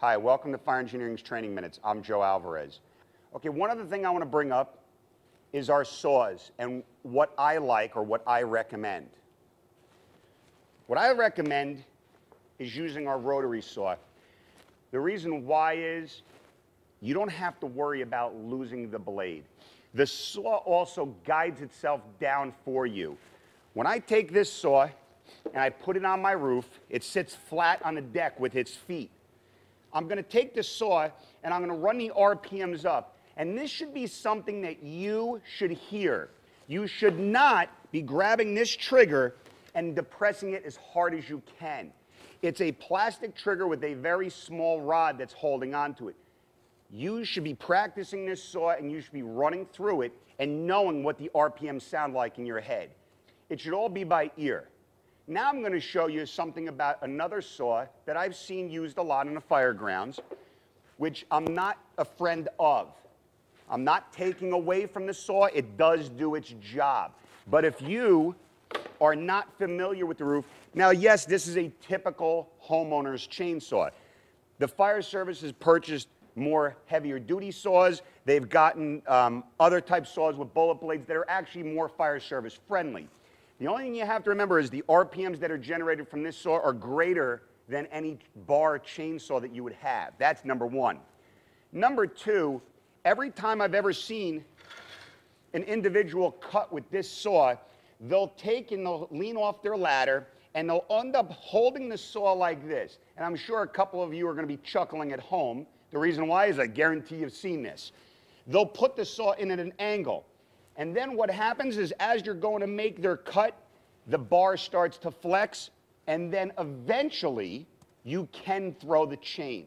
Hi, welcome to Fire Engineering's Training Minutes. I'm Joe Alvarez. Okay, one other thing I want to bring up is our saws and what I like or what I recommend. What I recommend is using our rotary saw. The reason why is you don't have to worry about losing the blade. The saw also guides itself down for you. When I take this saw and I put it on my roof, it sits flat on the deck with its feet. I'm going to take the saw and I'm going to run the RPMs up. And this should be something that you should hear. You should not be grabbing this trigger and depressing it as hard as you can. It's a plastic trigger with a very small rod that's holding onto it. You should be practicing this saw and you should be running through it and knowing what the RPMs sound like in your head. It should all be by ear. Now I'm going to show you something about another saw that I've seen used a lot in the fire grounds, which I'm not a friend of. I'm not taking away from the saw. It does do its job. But if you are not familiar with the roof, now yes, this is a typical homeowner's chainsaw. The fire service has purchased more heavier duty saws. They've gotten um, other type saws with bullet blades that are actually more fire service friendly. The only thing you have to remember is the RPMs that are generated from this saw are greater than any bar chainsaw that you would have. That's number one. Number two, every time I've ever seen an individual cut with this saw, they'll take and they'll lean off their ladder and they'll end up holding the saw like this. And I'm sure a couple of you are going to be chuckling at home the reason why is I guarantee you've seen this. They'll put the saw in at an angle. And then what happens is as you're going to make their cut, the bar starts to flex, and then eventually you can throw the chain.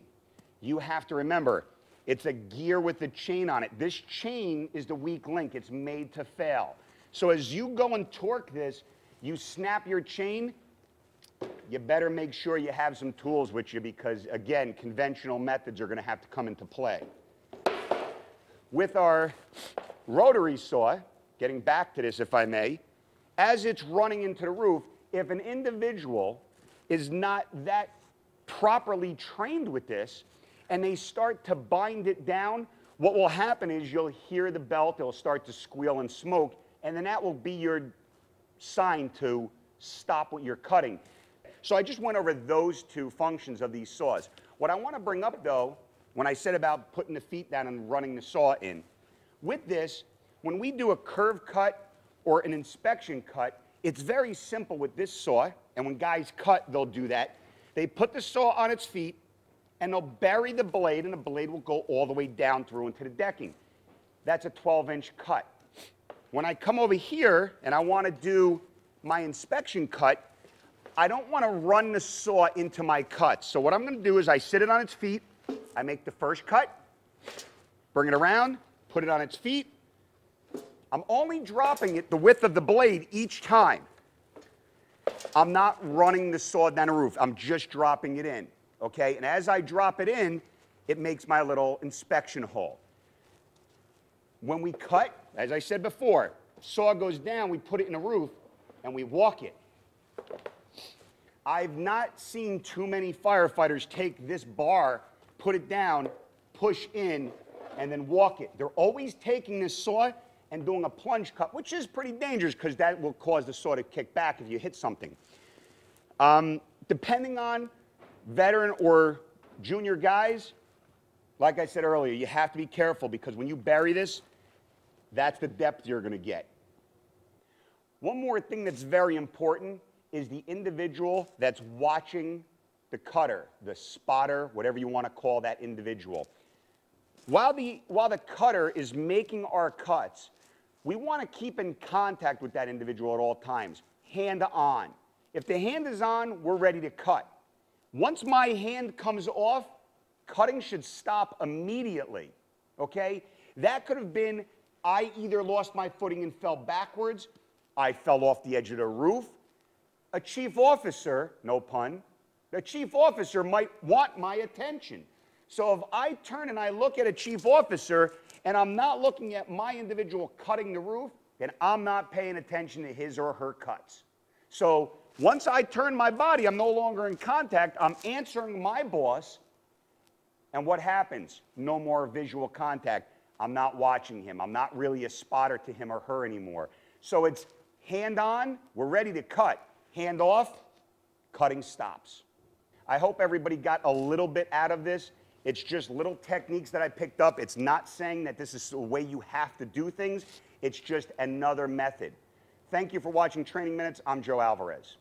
You have to remember, it's a gear with a chain on it. This chain is the weak link. It's made to fail. So as you go and torque this, you snap your chain, you better make sure you have some tools with you because, again, conventional methods are going to have to come into play. With our rotary saw, getting back to this if I may, as it's running into the roof, if an individual is not that properly trained with this and they start to bind it down, what will happen is you'll hear the belt, it'll start to squeal and smoke, and then that will be your sign to stop what you're cutting. So I just went over those two functions of these saws. What I want to bring up, though, when I said about putting the feet down and running the saw in, with this, when we do a kerf cut or an inspection cut, it's very simple with this saw, and when guys cut, they'll do that. They put the saw on its feet, and they'll bury the blade, and the blade will go all the way down through into the decking. That's a 12-inch cut. When I come over here and I want to do my inspection cut, I don't want to run the saw into my cut. So what I'm going to do is I sit it on its feet. I make the first cut, bring it around, put it on its feet. I'm only dropping it the width of the blade each time. I'm not running the saw down the roof. I'm just dropping it in, okay? And as I drop it in, it makes my little inspection hole. When we cut, as I said before, saw goes down, we put it in the roof, and we walk it. I've not seen too many firefighters take this bar, put it down, push in, and then walk it. They're always taking this saw and doing a plunge cut, which is pretty dangerous because that will cause the saw to kick back if you hit something. Um, depending on veteran or junior guys, like I said earlier, you have to be careful because when you bury this, that's the depth you're going to get. One more thing that's very important is the individual that's watching the cutter, the spotter, whatever you want to call that individual. While the, while the cutter is making our cuts, we want to keep in contact with that individual at all times, hand on. If the hand is on, we're ready to cut. Once my hand comes off, cutting should stop immediately, okay? That could have been I either lost my footing and fell backwards, I fell off the edge of the roof, a chief officer, no pun, the chief officer might want my attention. So if I turn and I look at a chief officer and I'm not looking at my individual cutting the roof, then I'm not paying attention to his or her cuts. So once I turn my body, I'm no longer in contact. I'm answering my boss. And what happens? No more visual contact. I'm not watching him. I'm not really a spotter to him or her anymore. So it's hand on, we're ready to cut. Hand off, cutting stops. I hope everybody got a little bit out of this. It's just little techniques that I picked up. It's not saying that this is the way you have to do things. It's just another method. Thank you for watching Training Minutes. I'm Joe Alvarez.